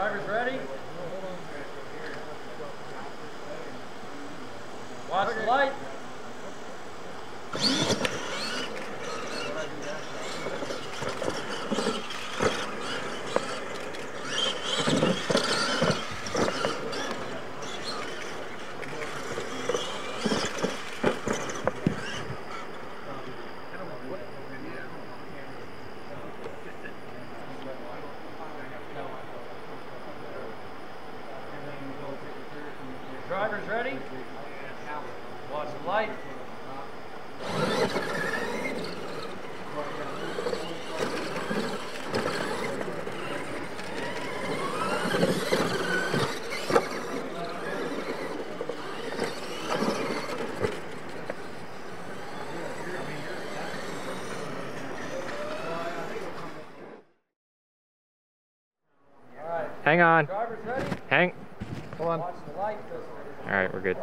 Drivers ready? Watch the light. Drivers ready? Watch the light. Hang on. Hang. Hold on. Watch the light. All right, we're good.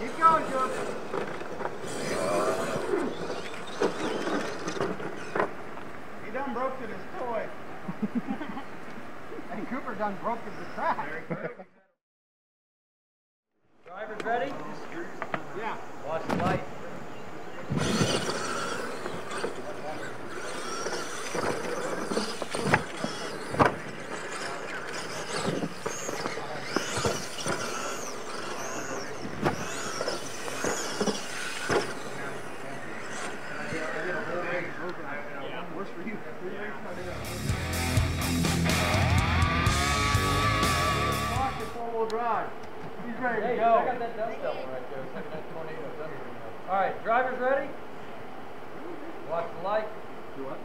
Keep going, Joe. He done broke his toy. and Cooper done broke the track. Drivers ready? Yeah. Watch the light. Light. Do what?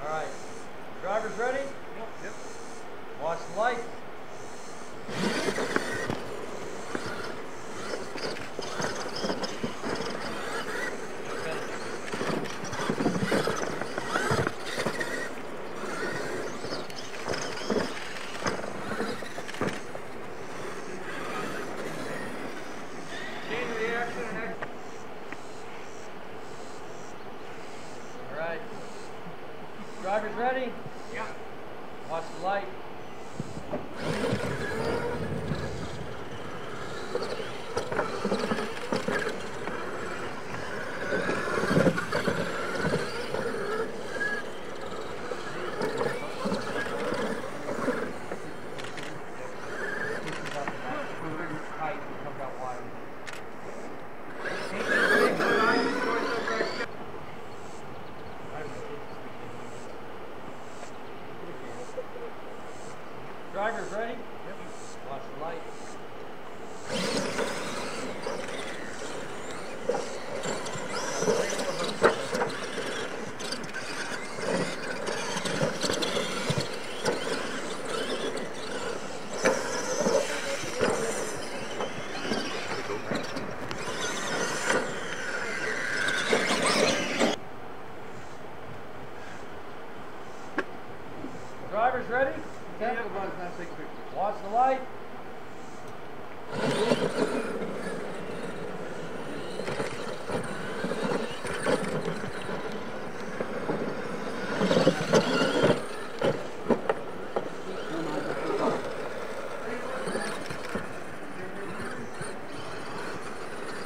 All right, drivers ready? Yep. Watch the light. Chain reaction and exit. All right. Drivers ready? Yeah. Watch the light. Drivers ready? Yep. Watch the light. Drivers ready? Watch.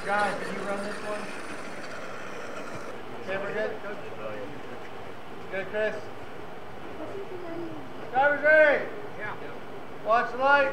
Guys, can you run this one? Okay, good? Good, Chris? Drivers ready? Yeah. Watch the light.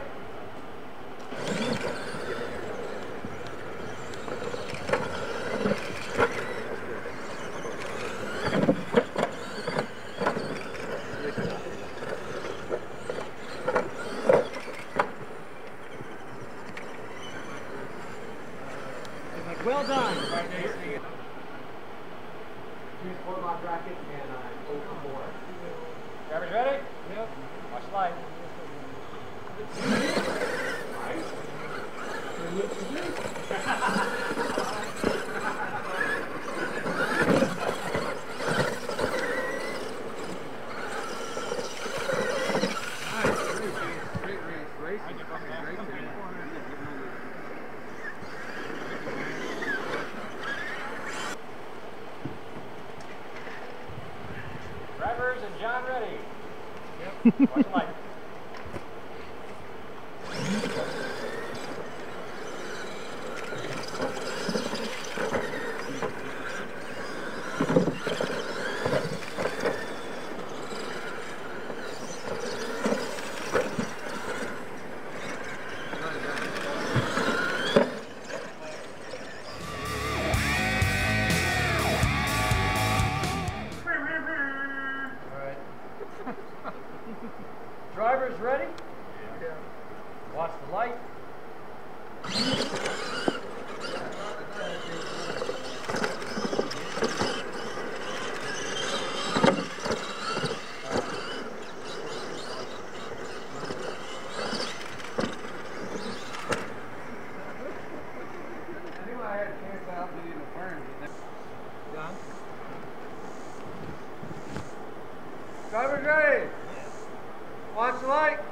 ready. Yep. That's the light. Driver Gray, watch the light.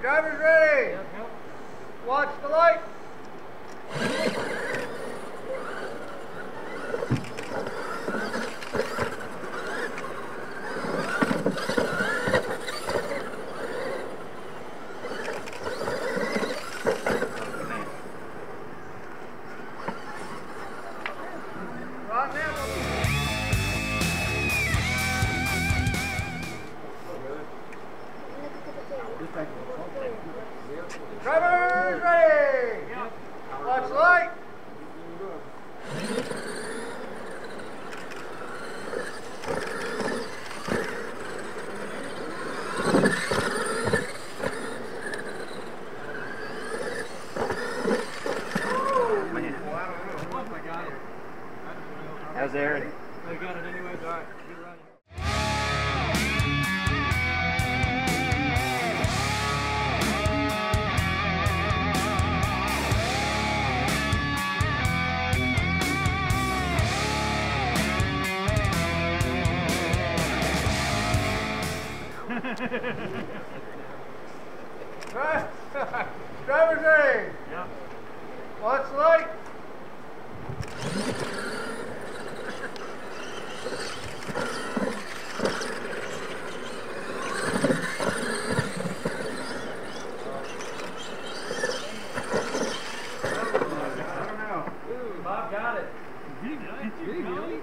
Drivers ready. Watch the light. Driver's aid. Yeah. What's like? Bob got it. Did he really?